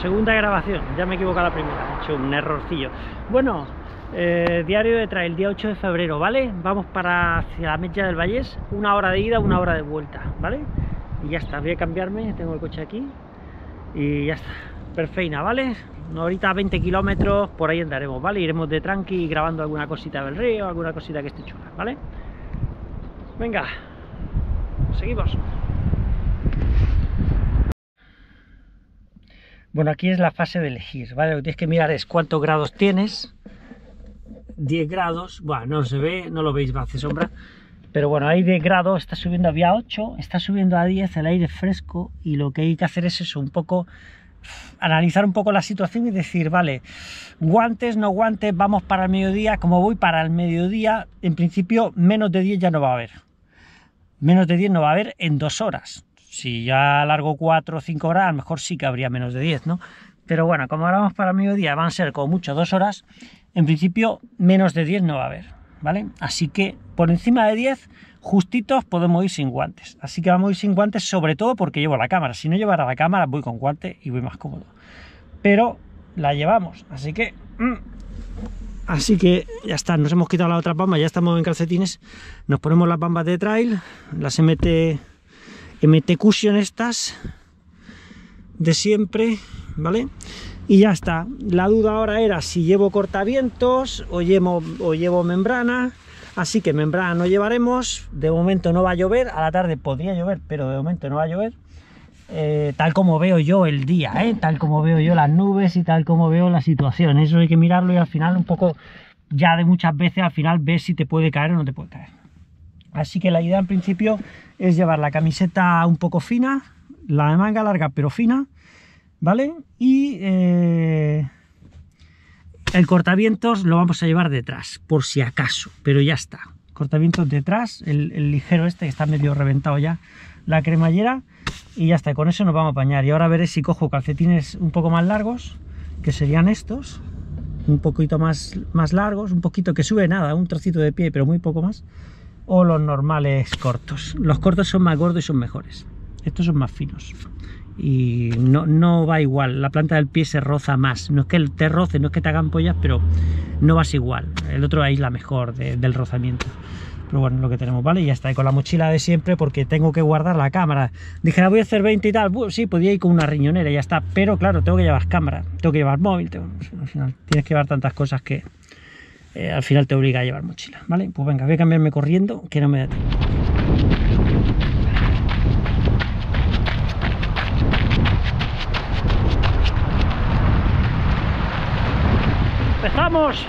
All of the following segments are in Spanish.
segunda grabación, ya me he equivocado la primera, he hecho un errorcillo. Bueno, eh, diario de trail, día 8 de febrero, ¿vale? Vamos para hacia la Mella del Vallés, una hora de ida, una hora de vuelta, ¿vale? Y ya está, voy a cambiarme, tengo el coche aquí y ya está, perfeina, ¿vale? Ahorita 20 kilómetros, por ahí andaremos, ¿vale? Iremos de tranqui grabando alguna cosita del río, alguna cosita que esté chula, ¿vale? Venga, seguimos. Bueno, aquí es la fase de elegir, ¿vale? Lo que tienes que mirar es cuántos grados tienes. 10 grados, bueno, no se ve, no lo veis, va hace sombra. Pero bueno, hay 10 grados, está subiendo a 8, está subiendo a 10, el aire fresco. Y lo que hay que hacer es eso, un poco analizar un poco la situación y decir, vale, guantes, no guantes, vamos para el mediodía. Como voy para el mediodía, en principio menos de 10 ya no va a haber. Menos de 10 no va a haber en dos horas si ya largo 4 o 5 horas, a lo mejor sí que habría menos de 10, ¿no? Pero bueno, como ahora vamos para mediodía, van a ser como mucho 2 horas, en principio menos de 10 no va a haber, ¿vale? Así que por encima de 10, justitos podemos ir sin guantes. Así que vamos a ir sin guantes sobre todo porque llevo la cámara. Si no llevara la cámara, voy con guante y voy más cómodo. Pero la llevamos, así que... Mm, así que ya está, nos hemos quitado la otra pamba, ya estamos en calcetines. Nos ponemos las bambas de trail, las MT MT Cushion estas de siempre, ¿vale? Y ya está. La duda ahora era si llevo cortavientos o llevo, o llevo membrana. Así que membrana no llevaremos. De momento no va a llover. A la tarde podría llover, pero de momento no va a llover. Eh, tal como veo yo el día, ¿eh? tal como veo yo las nubes y tal como veo la situación. Eso hay que mirarlo y al final un poco, ya de muchas veces, al final ves si te puede caer o no te puede caer. Así que la idea en principio es llevar la camiseta un poco fina, la manga larga pero fina, ¿vale? Y eh, el cortavientos lo vamos a llevar detrás, por si acaso, pero ya está. Cortavientos detrás, el, ligero este que está medio reventado ya, la cremallera, y ya está, con eso nos vamos a apañar. Y ahora veré si cojo calcetines un poco más largos, que serían estos, un poquito más, más largos, un poquito que sube nada, un trocito de pie, pero muy poco más o los normales cortos. Los cortos son más gordos y son mejores. Estos son más finos. Y no, no va igual, la planta del pie se roza más. No es que te roce, no es que te hagan pollas, pero no vas igual. El otro ahí la mejor del rozamiento. Pero bueno, lo que tenemos, ¿vale? Y ya está. Y con la mochila de siempre porque tengo que guardar la cámara. Dije, la voy a hacer 20 y tal. sí, podía ir con una riñonera y ya está. Pero claro, tengo que llevar cámara, tengo que llevar móvil. al final tienes que llevar tantas cosas que, eh, al final te obliga a llevar mochila, ¿vale? Pues venga, voy a cambiarme corriendo, que no me da tiempo. ¡Empezamos!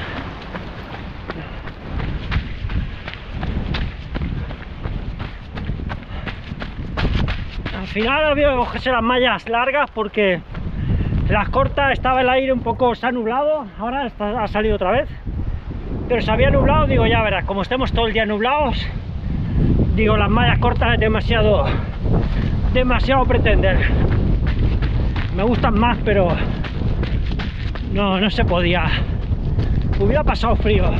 Al final había que cogerse las mallas largas porque las cortas estaba el aire un poco, se ha nublado, ahora ha salido otra vez pero se había nublado, digo ya verás, como estemos todo el día nublados, digo las mallas cortas es demasiado, demasiado pretender. Me gustan más, pero no, no se podía. Hubiera pasado frío.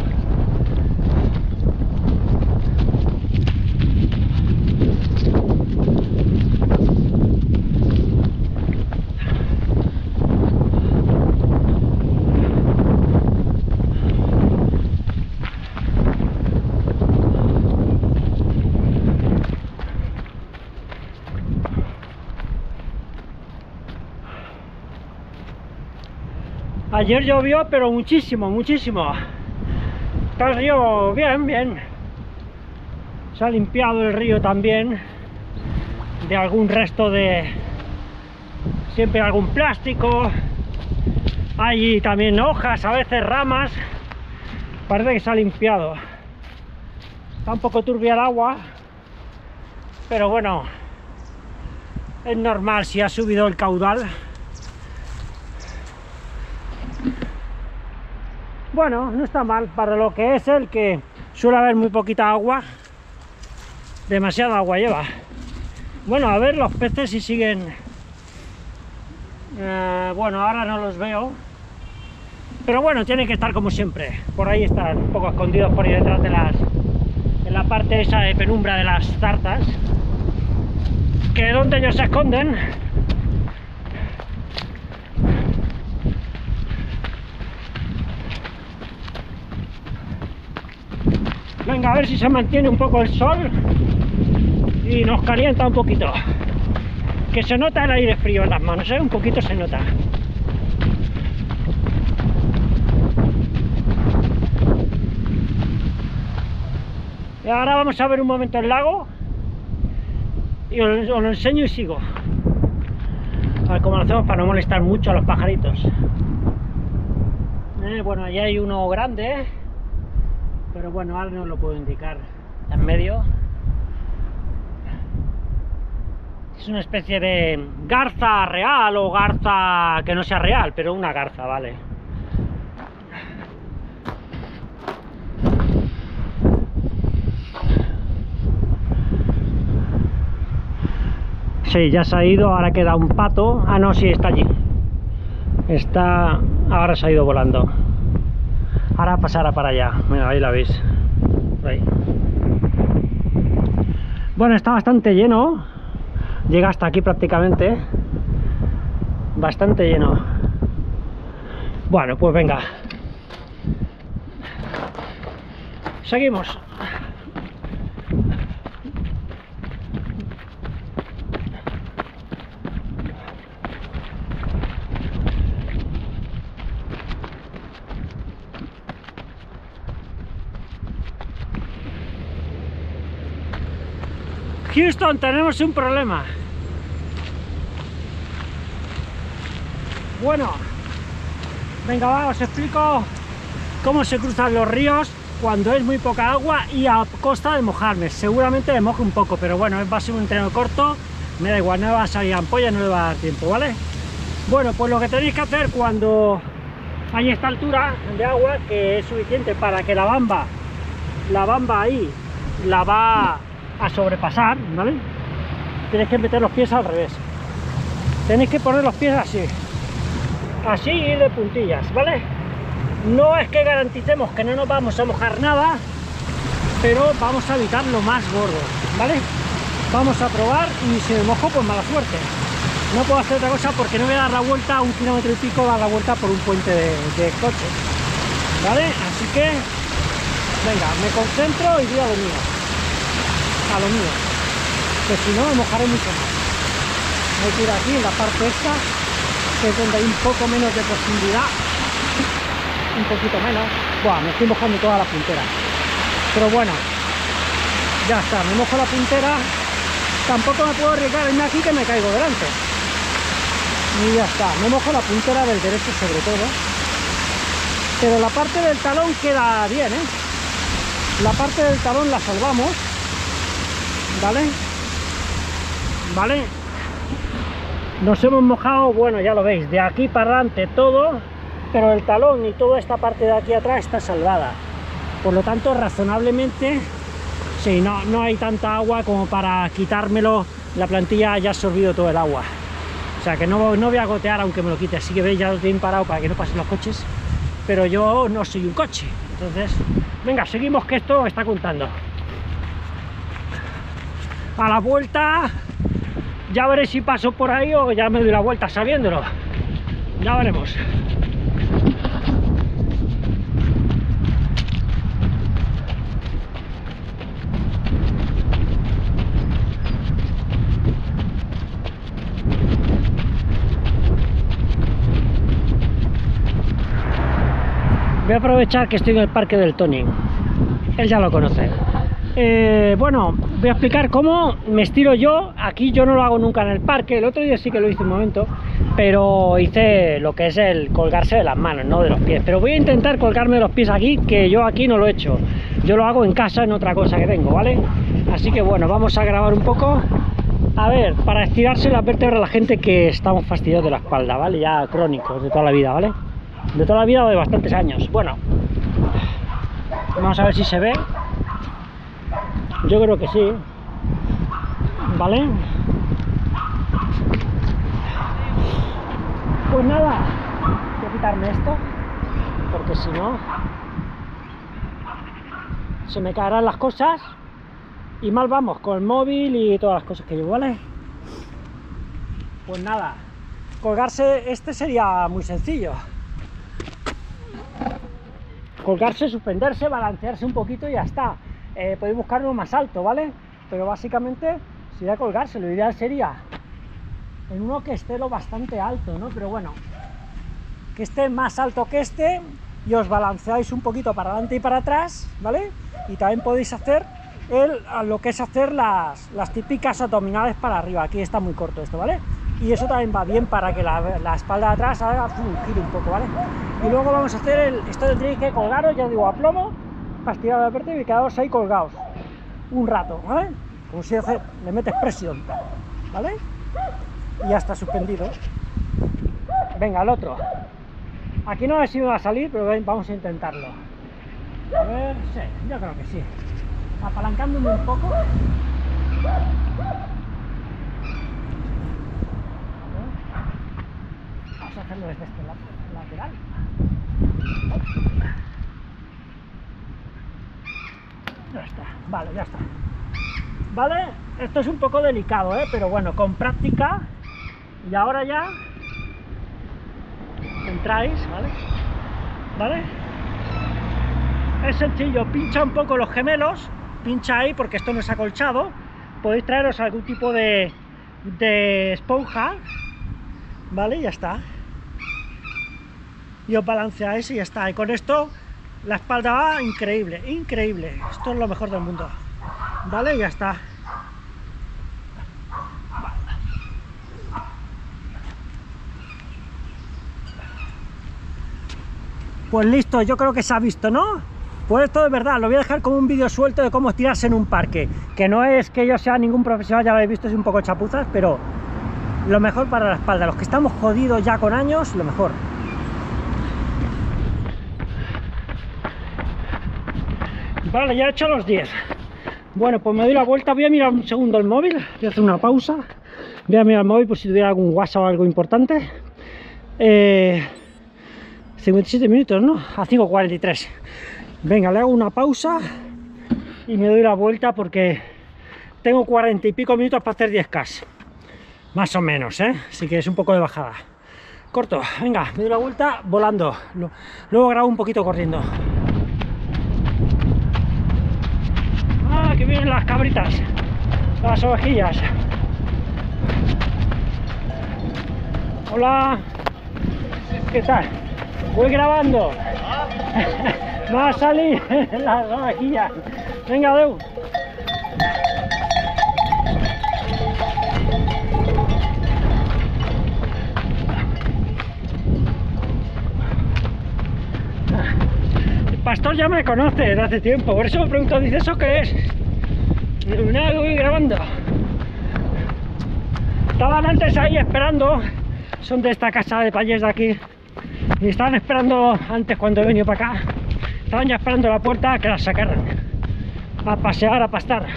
Ayer llovió, pero muchísimo, muchísimo. Está el río bien, bien. Se ha limpiado el río también de algún resto de... Siempre algún plástico. Hay también hojas, a veces ramas. Parece que se ha limpiado. Está un poco turbia el agua. Pero bueno, es normal si ha subido el caudal. Bueno, no está mal para lo que es el que suele haber muy poquita agua. Demasiada agua lleva. Bueno, a ver los peces si siguen... Eh, bueno, ahora no los veo. Pero bueno, tienen que estar como siempre. Por ahí están un poco escondidos por ahí detrás de las... En la parte esa de penumbra de las zartas. Que donde ellos se esconden a ver si se mantiene un poco el sol y nos calienta un poquito. Que se nota el aire frío en las manos, ¿eh? Un poquito se nota. Y ahora vamos a ver un momento el lago y os, lo enseño y sigo. A ver cómo lo hacemos para no molestar mucho a los pajaritos. Eh, bueno, allí hay uno grande, pero bueno, ahora no lo puedo indicar. En medio. Es una especie de garza real o garza que no sea real, pero una garza, vale. Sí, ya se ha ido, ahora queda un pato. Ah, no, sí, está allí. Está... Ahora se ha ido volando. Ahora pasará para allá. Mira, ahí la veis. Bueno, está bastante lleno. Llega hasta aquí prácticamente. Bastante lleno. Bueno, pues venga. Seguimos. Houston, tenemos un problema. Bueno, venga, os explico cómo se cruzan los ríos cuando es muy poca agua y a costa de mojarme. Seguramente me moje un poco, pero bueno, va a ser un entreno corto, me da igual, no va a salir ampolla, no le va a dar tiempo, ¿vale? Bueno, pues lo que tenéis que hacer cuando hay esta altura de agua, que es suficiente para que la bamba, la bamba ahí, la va a sobrepasar, ¿vale? Tenéis que meter los pies al revés. Tenéis que poner los pies así. Así y de puntillas, ¿vale? No es que garanticemos que no nos vamos a mojar nada, pero vamos a evitar lo más gordo, ¿vale? Vamos a probar y si me mojo, pues mala suerte. No puedo hacer otra cosa porque no voy a dar la vuelta a un kilómetro y pico, dar la vuelta por un puente de, de coche, ¿vale? Así que, venga, me concentro y voy a lo mío lo mío. Que si no me mojaré mucho más. Hay que ir aquí en la parte esta que es donde hay un poco menos de posibilidad un poquito menos. Buah, me estoy mojando toda la puntera. Pero bueno ya está, me mojo la puntera. Tampoco me puedo arriesgar en aquí que me caigo delante. Y ya está, me mojo la puntera del derecho sobre todo. Pero la parte del talón queda bien ¿eh? la parte del talón la salvamos ¿vale? ¿Vale? Nos hemos mojado, bueno, ya lo veis, de aquí para adelante todo, pero el talón y toda esta parte de aquí atrás está salvada. Por lo tanto, razonablemente, sí, no, no hay tanta agua como para quitármelo, la plantilla ya ha absorbido todo el agua. O sea que no, no voy a gotear aunque me lo quite, así que veis, ya lo tienen parado para que no pasen los coches, pero yo no soy un coche. Entonces, venga, seguimos que esto está contando a la vuelta. Ya veré si paso por ahí o ya me doy la vuelta sabiéndolo. Ya veremos. Voy a aprovechar que estoy en el parque del Tony él ya lo conoce. Eh, bueno, voy a explicar cómo me estiro yo. Aquí yo no lo hago nunca en el parque. El otro día sí que lo hice un momento, pero hice lo que es el colgarse de las manos, no de los pies. Pero voy a intentar colgarme de los pies aquí, que yo aquí no lo he hecho. Yo lo hago en casa en otra cosa que tengo, ¿vale? Así que bueno, vamos a grabar un poco. A ver, para estirarse la vértebra a la gente que estamos fastidiados de la espalda, ¿vale? Ya crónicos de toda la vida, ¿vale? De toda la vida o de bastantes años. Bueno, vamos a ver si se ve. Yo creo que sí. ¿Vale? Pues nada, voy a quitarme esto, porque si no, se me caerán las cosas y mal vamos con el móvil y todas las cosas que llevo, ¿vale? Pues nada, colgarse, este sería muy sencillo. Colgarse, suspenderse, balancearse un poquito y ya está eh, podéis buscar uno más alto, ¿vale? Pero básicamente sería colgarse, lo ideal sería en uno que esté lo bastante alto, ¿no? Pero bueno, que esté más alto que este y os balanceáis un poquito para adelante y para atrás, ¿vale? Y también podéis hacer el, lo que es hacer las, las típicas abdominales para arriba, aquí está muy corto esto, ¿vale? Y eso también va bien para que la, la espalda de atrás haga un giro un poco, ¿vale? Y luego vamos a hacer el, esto tendréis que colgaros, ya digo, a plomo, para estirar la y quedaros ahí colgados un rato, ¿vale? Como si hace, le metes presión, ¿vale? Y ya está suspendido. Venga, el otro. Aquí no sé si me va a salir, pero vamos a intentarlo. A ver, sí, yo creo que sí. Apalancándome un poco. Vamos a hacerlo desde este lateral. Ya está, vale, ya está. Vale, esto es un poco delicado, ¿eh? pero bueno, con práctica y ahora ya entráis, ¿vale? ¿Vale? Es sencillo, pincha un poco los gemelos, pincha ahí porque esto no es acolchado, podéis traeros algún tipo de, de esponja, ¿vale? Ya está. Y os balanceáis y ya está. Y con esto la espalda va increíble, increíble. Esto es lo mejor del mundo. ¿Vale? Ya está. Pues listo, yo creo que se ha visto, ¿no? Pues esto es verdad, lo voy a dejar como un vídeo suelto de cómo estirarse en un parque. Que no es que yo sea ningún profesional, ya lo habéis visto, es un poco chapuzas, pero lo mejor para la espalda. Los que estamos jodidos ya con años, lo mejor. Vale, ya he hecho los 10. Bueno, pues me doy la vuelta, voy a mirar un segundo el móvil, voy a hacer una pausa. Voy a mirar el móvil por si tuviera algún WhatsApp o algo importante. Eh, 57 minutos, ¿no? A 5.43. Venga, le hago una pausa y me doy la vuelta porque tengo 40 y pico minutos para hacer 10K. Más o menos, ¿eh? Así que es un poco de bajada. Corto, venga, me doy la vuelta volando. Luego grabo un poquito corriendo. ¡Ah, que vienen las cabritas! Las ovejillas. Hola. ¿Qué tal? Voy grabando. Va a salir las ovejillas. Venga, Deu. El pastor ya me conoce desde hace tiempo, por eso me pregunto, dice, ¿eso qué es? Nada, voy grabando. Estaban antes ahí esperando, son de esta casa de payés de aquí, y estaban esperando antes cuando he venido para acá, estaban ya esperando la puerta a que las sacaran, a pasear, a pastar.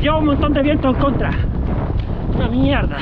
Lleva un montón de viento en contra. Una mierda.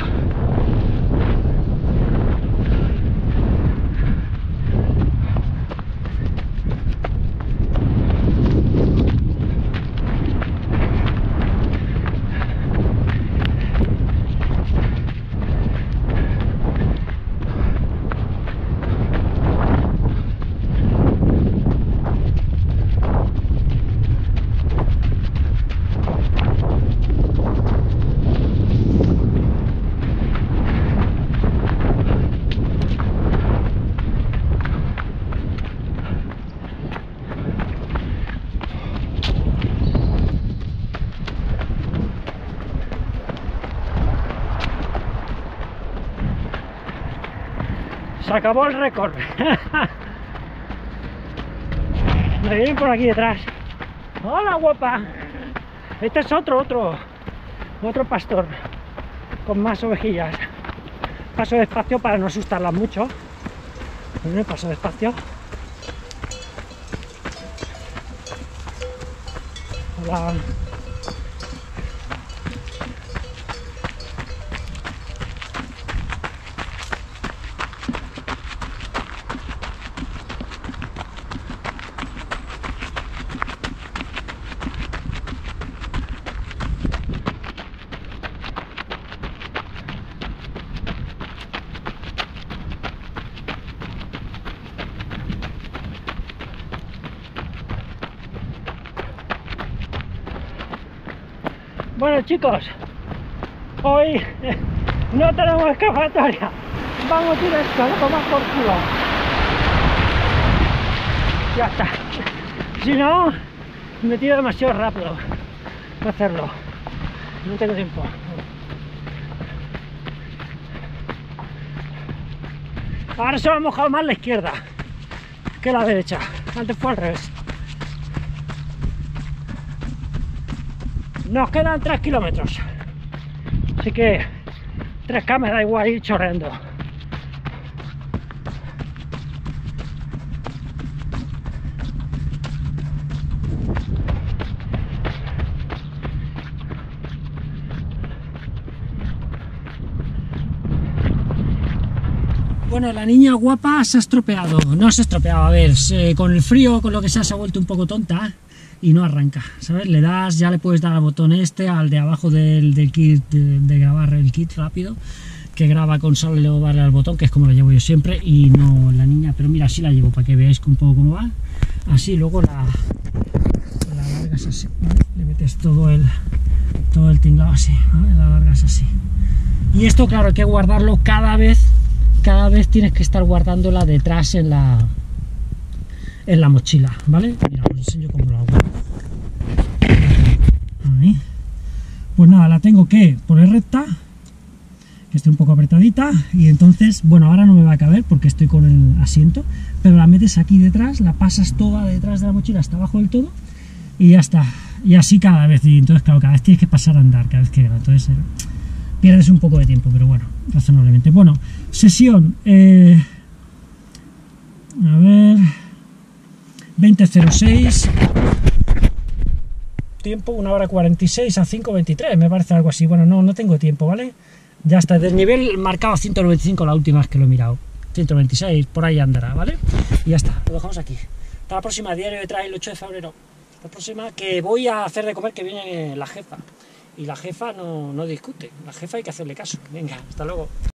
Acabó el récord. Me vienen por aquí detrás. Hola guapa. Este es otro, otro, otro pastor con más ovejillas. Paso despacio para no asustarlas mucho. Paso despacio. Hola. Chicos, hoy no tenemos escapatoria. Vamos directo, a tomar por culo. Ya está. Si no, me tiro demasiado rápido para hacerlo. No tengo tiempo. Ahora se me ha mojado más la izquierda que la derecha. Antes fue al revés. Nos quedan 3 kilómetros. Así que 3K me da igual ir chorreando. Bueno, la niña guapa se ha estropeado. No se ha estropeado, a ver, con el frío, con lo que sea, se ha vuelto un poco tonta y no arranca, ¿sabes? Le das, ya le puedes dar al botón este, al de abajo del, del kit, de, de grabar el kit rápido, que graba con solo le darle al botón, que es como lo llevo yo siempre, y no la niña, pero mira, así la llevo para que veáis un poco cómo va. Así, luego la, la largas así, ¿vale? Le metes todo el, todo el tinglado así, ¿vale? La largas así. Y esto, claro, hay que guardarlo cada vez, cada vez tienes que estar guardándola detrás en la, en la mochila, ¿vale? Mira, os enseño cómo lo hago. Ahí. Pues nada, la tengo que poner recta, que esté un poco apretadita, y entonces, bueno, ahora no me va a caber porque estoy con el asiento, pero la metes aquí detrás, la pasas toda detrás de la mochila hasta abajo del todo, y ya está. Y así cada vez, y entonces, claro, cada vez tienes que pasar a andar, cada vez que entonces eh, pierdes un poco de tiempo, pero bueno, razonablemente. Bueno, sesión, eh, a ver, 20.06, tiempo, 1 hora 46 a 5.23, me parece algo así. Bueno, no, no tengo tiempo, ¿vale? Ya está, desnivel marcado 195 la última vez que lo he mirado. 126, por ahí andará, ¿vale? Y ya está, lo dejamos aquí. Hasta la próxima, diario de trail, 8 de febrero. La próxima que voy a hacer de comer que viene la jefa. Y la jefa no, no discute, la jefa hay que hacerle caso. Venga, hasta luego.